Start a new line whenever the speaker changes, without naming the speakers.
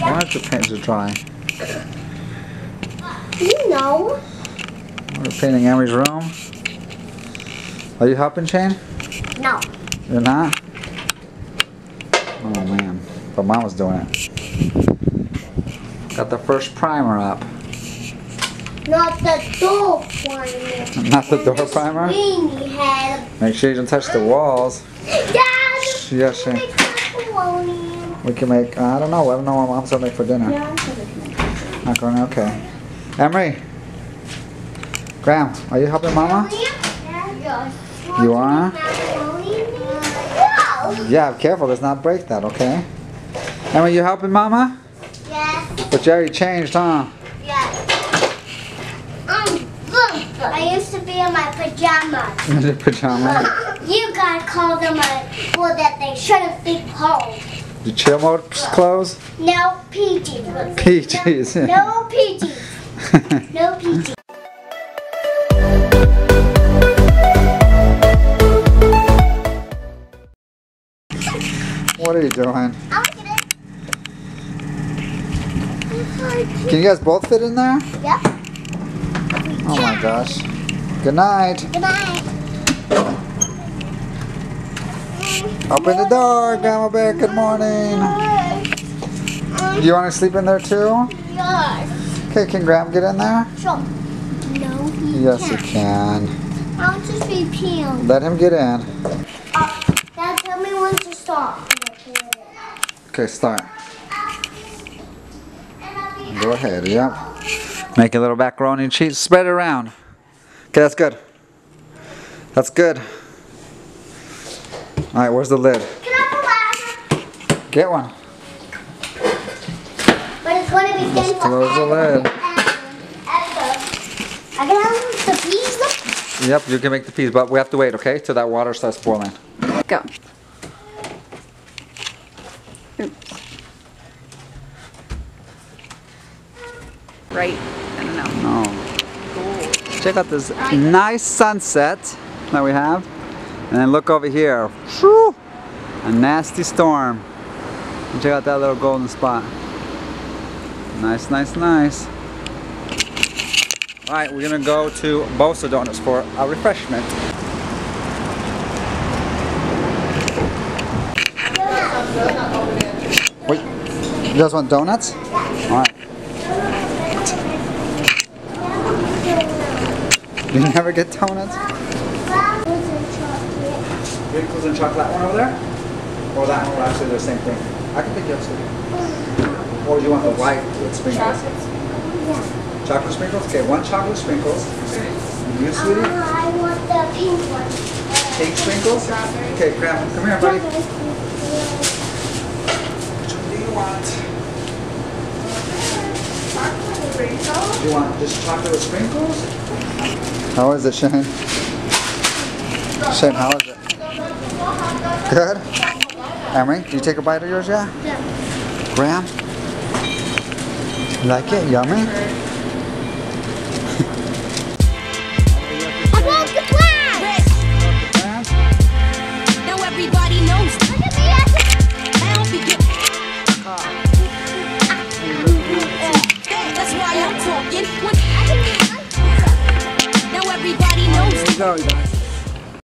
Why is the paint so dry?
You know.
We're painting Emery's room. Are you helping, Shane?
No.
You're not? Oh man, but mom was doing it. Got the first primer up.
Not the door one.
Not the
And
door primer?
screen he.
Make sure you don't touch the walls.
Dad. Make.
We can make, I don't know, I don't know what mom's gonna make for dinner. Macaroni, okay. Emery. Graham, are you helping mama?
Yes.
You are? Yeah, careful, let's not break that, okay? Emery, you helping mama?
Yes.
But Jerry changed, huh?
Yes. Um, look. I used to be in my pajamas.
In your pajama.
You guys call them a well that they shouldn't be called.
The chill mode clothes?
No PGs.
PGs.
No, no PGs. No PGs.
what are you doing?
I'll get it.
Can you guys both fit in there?
Yep.
Oh my gosh. Good night.
Good night.
Open the door, Grandma Bear. Good morning. Do you want to sleep in there too?
Yes.
Okay, can Graham get in there?
Sure. No, he
Yes, he
can't.
can.
I'll just be peeing.
Let him get in.
Uh, Dad, tell me when to stop.
Okay, start. Go ahead, yep. Make a little macaroni and cheese. Spread it around. Okay, that's good. That's good. Alright, where's the lid?
Can I put that?
Get one.
But it's going to be
Let's
thin
close the lid.
I can have the peas.
Yep, you can make the peas, but we have to wait, okay? Till that water starts boiling.
Go. Oops. Right. I don't know.
No. Check out this nice sunset that we have. And then look over here. Whew, a nasty storm. And check out that little golden spot. Nice, nice, nice. Alright, we're gonna go to Bosa Donuts for a refreshment. Wait, you guys want donuts? Alright. You never get donuts? Sprinkles and chocolate one over there? Or that one, actually the same thing. I can pick you up sweetie. Or you want the white with sprinkles? Chocolate sprinkles? Chocolate sprinkles? Okay, one chocolate sprinkles. You sweetie?
Uh, I want the pink one.
Pink sprinkles? Okay, Graham, come here buddy. Which one do you want? Chocolate sprinkles? Do you want just chocolate with sprinkles? How is it, Shane? Shane, how is it? Good? Emery, do you take a bite of yours yet?
Yeah.
Graham? You like it? Yummy?
I want the glass.
Now everybody knows
Look at me. I can-
I don't be That's why I'm talking. When-
I can-
Now everybody knows
There you go, guys.